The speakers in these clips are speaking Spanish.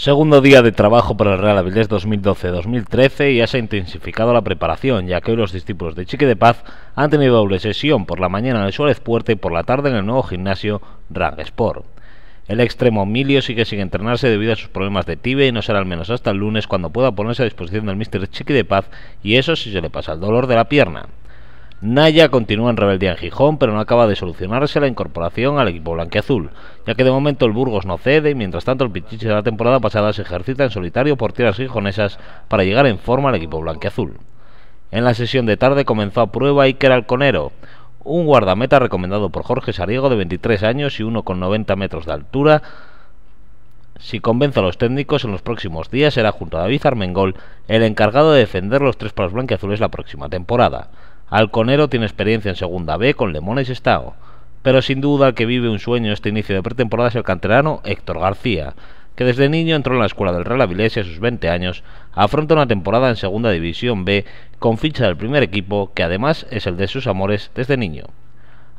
Segundo día de trabajo para el Real Avilés 2012-2013 y ya se ha intensificado la preparación, ya que hoy los discípulos de Chique de Paz han tenido doble sesión por la mañana en el Suárez Puerta y por la tarde en el nuevo gimnasio Rang Sport. El extremo Emilio sigue sin entrenarse debido a sus problemas de tibia y no será al menos hasta el lunes cuando pueda ponerse a disposición del Mister Chiqui de Paz y eso si se le pasa el dolor de la pierna. Naya continúa en rebeldía en Gijón, pero no acaba de solucionarse la incorporación al equipo blanqueazul, ya que de momento el Burgos no cede y mientras tanto el Pichichi de la temporada pasada se ejercita en solitario por tierras gijonesas para llegar en forma al equipo blanqueazul. En la sesión de tarde comenzó a prueba Iker Alconero, un guardameta recomendado por Jorge Sariego de 23 años y 1,90 metros de altura. Si convence a los técnicos, en los próximos días será junto a David Armengol el encargado de defender los tres palos blanqueazules la próxima temporada. Alconero tiene experiencia en Segunda B con Lemona y Sestao, pero sin duda el que vive un sueño este inicio de pretemporada es el canterano Héctor García, que desde niño entró en la escuela del Real Avilés y a sus 20 años afronta una temporada en Segunda División B con ficha del primer equipo, que además es el de sus amores desde niño.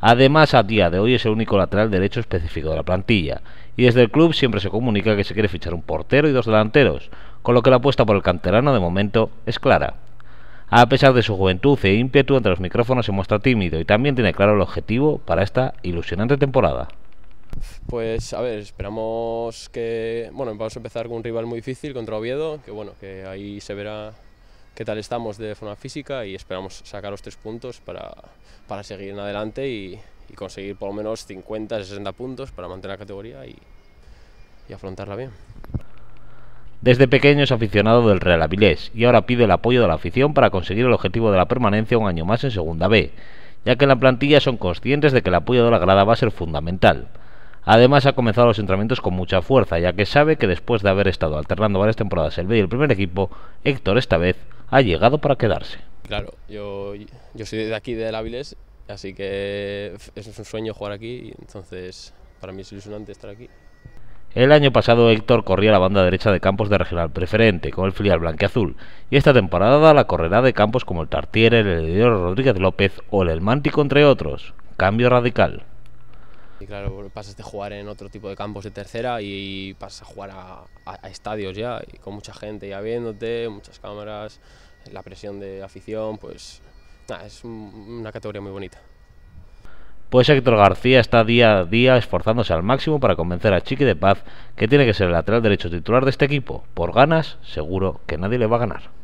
Además, a día de hoy es el único lateral derecho específico de la plantilla, y desde el club siempre se comunica que se quiere fichar un portero y dos delanteros, con lo que la apuesta por el canterano de momento es clara. A pesar de su juventud e ímpetu ante los micrófonos se muestra tímido y también tiene claro el objetivo para esta ilusionante temporada. Pues a ver, esperamos que, bueno, vamos a empezar con un rival muy difícil contra Oviedo, que bueno, que ahí se verá qué tal estamos de forma física y esperamos sacar los tres puntos para, para seguir en adelante y, y conseguir por lo menos 50, 60 puntos para mantener la categoría y, y afrontarla bien. Desde pequeño es aficionado del Real Avilés y ahora pide el apoyo de la afición para conseguir el objetivo de la permanencia un año más en Segunda B, ya que en la plantilla son conscientes de que el apoyo de la grada va a ser fundamental. Además ha comenzado los entrenamientos con mucha fuerza, ya que sabe que después de haber estado alternando varias temporadas el B y el primer equipo, Héctor esta vez ha llegado para quedarse. Claro, yo, yo soy de aquí, del Avilés, así que es un sueño jugar aquí, entonces para mí es ilusionante estar aquí. El año pasado Héctor corría la banda derecha de campos de regional preferente con el filial blanqueazul y esta temporada la correrá de campos como el Tartiere, el Heredero Rodríguez López o el El Mántico entre otros. Cambio radical. Y claro, pasas de jugar en otro tipo de campos de tercera y pasas a jugar a, a, a estadios ya, y con mucha gente ya viéndote, muchas cámaras, la presión de afición, pues nada, es un, una categoría muy bonita. Pues Héctor García está día a día esforzándose al máximo para convencer a Chiqui de Paz que tiene que ser el lateral derecho titular de este equipo. Por ganas, seguro que nadie le va a ganar.